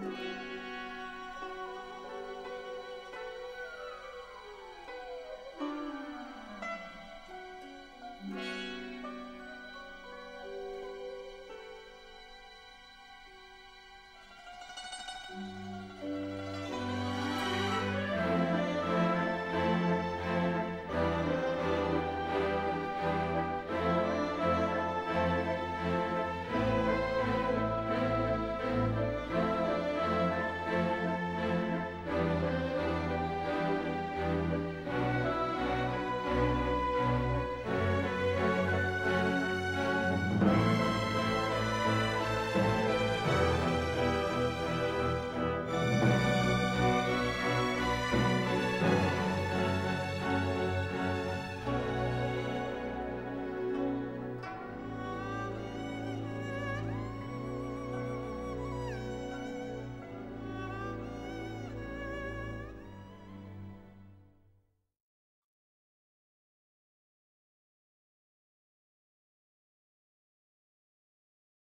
Música